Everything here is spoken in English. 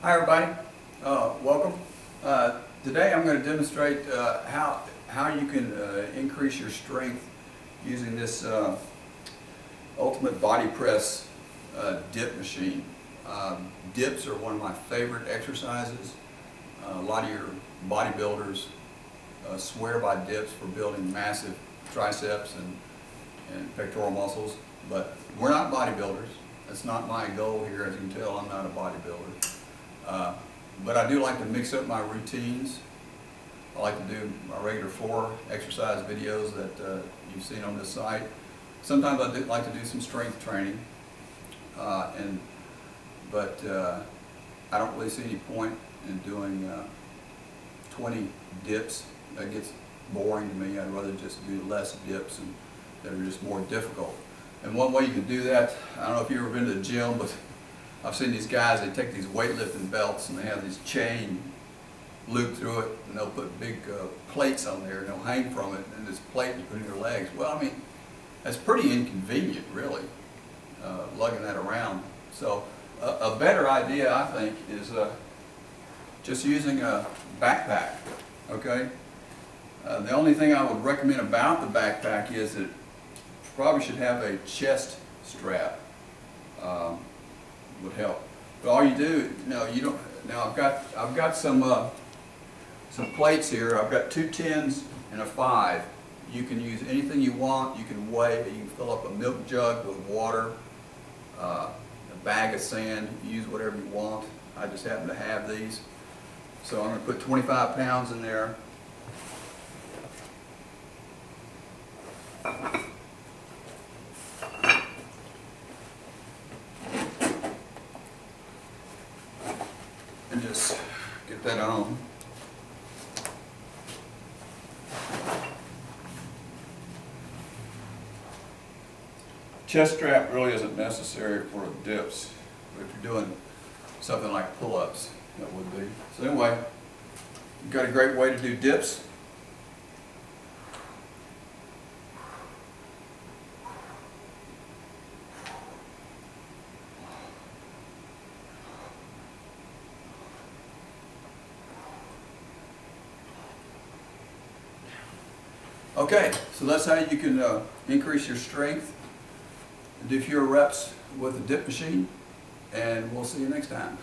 Hi everybody, uh, welcome. Uh, today I'm going to demonstrate uh, how, how you can uh, increase your strength using this uh, Ultimate Body Press uh, dip machine. Um, dips are one of my favorite exercises. A lot of your bodybuilders swear by dips for building massive triceps and, and pectoral muscles, but we're not bodybuilders. That's not my goal here. As you can tell, I'm not a bodybuilder. Uh, but I do like to mix up my routines. I like to do my regular floor exercise videos that uh, you've seen on this site. Sometimes I do like to do some strength training, uh, and but uh, I don't really see any point in doing uh, 20 dips. That gets boring to me. I'd rather just do less dips and that are just more difficult. And one way you can do that, I don't know if you've ever been to the gym, but I've seen these guys, they take these weightlifting belts and they have these chain loop through it and they'll put big uh, plates on there and they'll hang from it and this plate you put in your legs. Well, I mean, that's pretty inconvenient, really, uh, lugging that around. So a, better idea, I think, is uh, just using a backpack, okay? Uh, the only thing I would recommend about the backpack is that it probably should have a chest strap. Um, help. But all you do, no, you don't. Now I've got I've got some uh, some plates here. I've got two tens and a five. You can use anything you want. You can weigh. You can fill up a milk jug with water, uh, a bag of sand. Use whatever you want. I just happen to have these, so I'm going to put 25 pounds in there. And just get that on. Chest strap really isn't necessary for dips, but if you're doing something like pull-ups, that would be. So anyway, you've got a great way to do dips. Okay, so that's how you can uh, increase your strength, do fewer reps with the dip machine, and we'll see you next time.